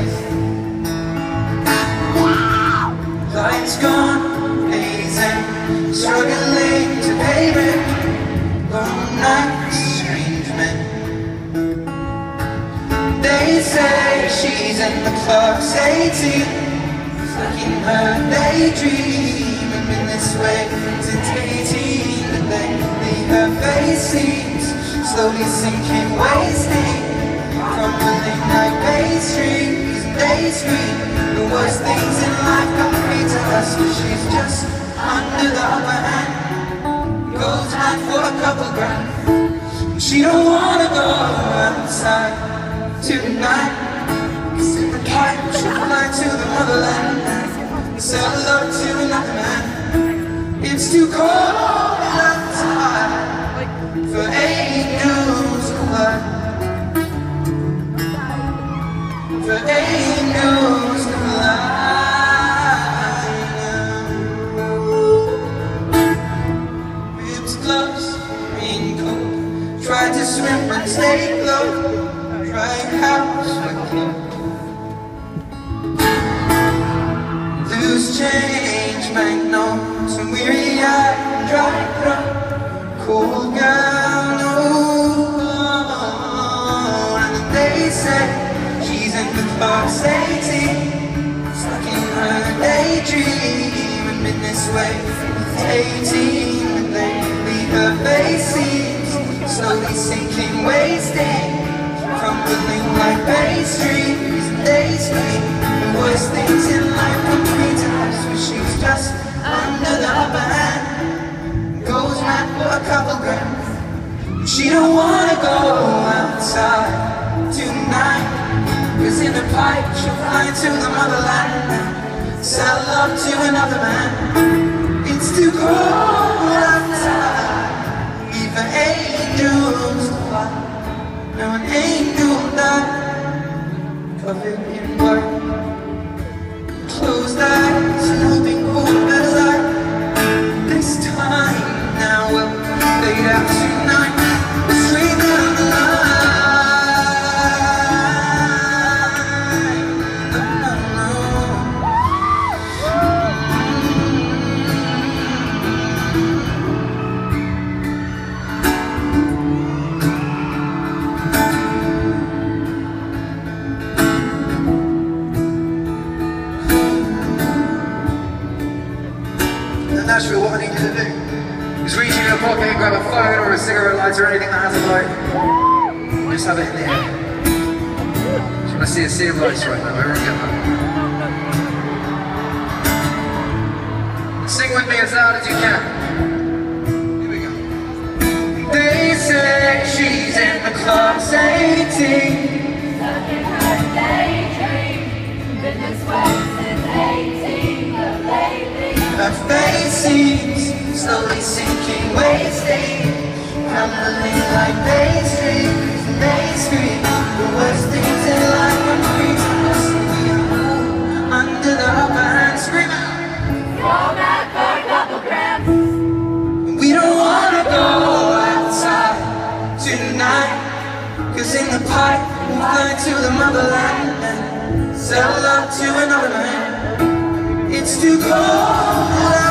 Taste Lights gone, hazing Struggling to pay rent Long nights, strange men. They say she's in the Class A Team Stuck in her daydream And been this way. Since 18 But lately her face seems Slowly sinking, wasting. From Crumbling like pastries They scream The worst things in life come free to us she's just under the upper hand. Goes mad for a couple grand. She don't wanna go outside tonight. Cause in the pipe she'll fly to the motherland Sell love to another man. It's too cold angels to swim Trying house with Loose change, banknotes And weary-eyed, dry throat Cool girl, Class A Team Stuck in her daydream And been this way since 18 And lately her face seems Slowly sinking, wasting Crumbling like pastries they scream The worst things in life. Come free to us But she's just under the upper hand. Goes mad for a couple grand. She don't wanna go outside tonight Cause in the pipe she'll fly to the motherland. Sell love to another man. It's too cold outside. Even angels fly. Now an angel Nashville, what I need you to do is reach in your pocket and grab a phone or a cigarette lighter or anything that has a light. Just have it in the air. Just want to see a sea of lights right now. Everyone get that. Sing with me as loud as you can. Here we go. They say she's in the Class A Team Her seems slowly sinking, wasting Crumbling like they scream The worst things in life come free We are under the upper hand Scream out We don't wanna go outside tonight. Cause in the pipe we'll fly to the motherland And sell love to another man. It's too cold